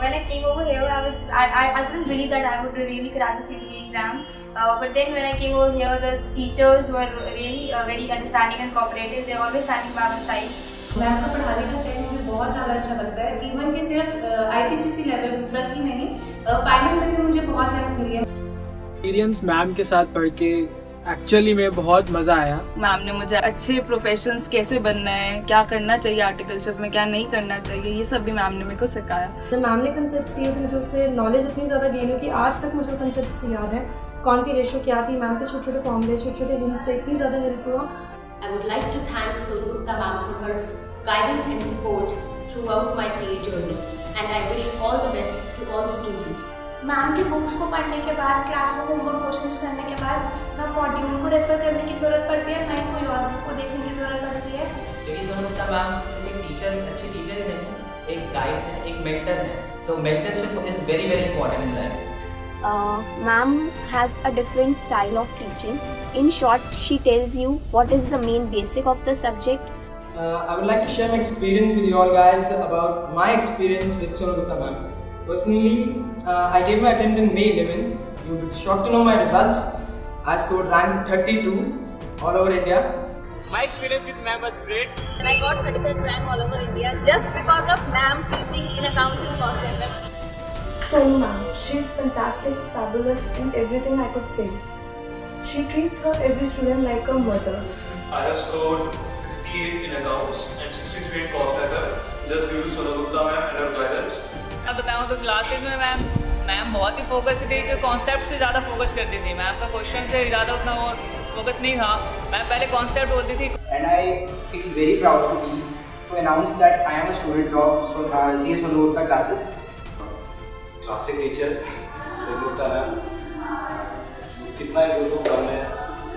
I, came over here, I, was I I, I couldn't believe that I would really crack the CPT exam. Uh, but then when I came over here, the teachers were really uh, very understanding and cooperative. They were always standing by my side. Ma'am का पढ़ाने का style मुझे बहुत ज़्यादा अच्छा लगता है even कि सिर्फ़ आई लेवल तक ही नहीं फाइनल में भी मुझे बहुत हेल्प मिली है एक्सपीरियंस मैम के साथ पढ़ के एक्चुअली में बहुत मज़ा आया। मैम ने मुझे अच्छे प्रोफेशंस कैसे बनना है क्या करना चाहिए आर्टिकलशिप में क्या नहीं करना चाहिए ये सब भी मैम ने मेरे को सिखाया। जब मैम ने कंसेप्ट दिए तो मुझे उससे नॉलेज इतनी ज़्यादा गेन हुई कि आज तक मुझे कंसेप्ट याद है। कौन सी रेशो क्या थी? मैम के छोटे छोटे फॉर्मूले छोटे छोटे हिंट से इतनी ज़्यादा हेल्प हुआ। I would like to thank Surgupta ma'am for her guidance and support throughout my CA journey and I wish all the best to all the students. Ma'am की बुक्स को पढ़ने के बाद क्लास में होमवर्क क्वेश्चंस करने के बाद ना मॉड्यूल को रेफर करने की ज़रूरत पड़ती है ना ही कोई और बुक को देखने की ज़रूरत पड़ती है क्योंकि सोनमुक्ता मैम एक टीचर अच्छी टीचर ही नहीं एक गाइड है एक मेंटर है so mentorship is very very important in life ma'am has a different style of teaching. In short, she tells you what is the main basic of the subject. Uh, I would like to share my experience with you all guys about my experience with Sonagupta ma'am. Personally, uh, I gave my attempt in May 11. You will be shocked to know my results. I scored rank 32 all over India. My experience with ma'am was great. And I got 33rd rank all over India just because of ma'am teaching in accounts and cost and web. Sonu ma'am, she is fantastic, fabulous in everything I could say. She treats her every student like a mother. I have scored 68 in accounts and 63 in cost and web just due to Sonu Gupta ma'am and her guidance. मैं बताऊँ तो classes में ma'am ma'am बहुत ही focus थी कि concept से ज़्यादा focus करती थी। मैम का क्वेश्चन से ज़्यादा उतना और फोकस नहीं था। मैम पहले कॉन्सेप्ट बोलती थी। And I feel very proud to be to announce that I am a student of C S Sonogupta classes classic teacher Sonogupta ma'am कितना ही बोलूँ कम है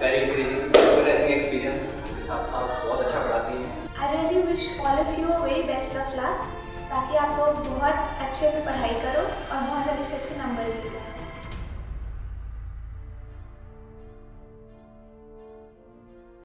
वेरी इंक्रीजिंग ऐसी एक्सपीरियंस के साथ आप बहुत अच्छा पढ़ाती हैं। I really wish all of you a very best of luck ताकि आप लोग बहुत अच्छे से पढ़ाई करो और बहुत अच्छे अच्छे नंबर्स भी करो।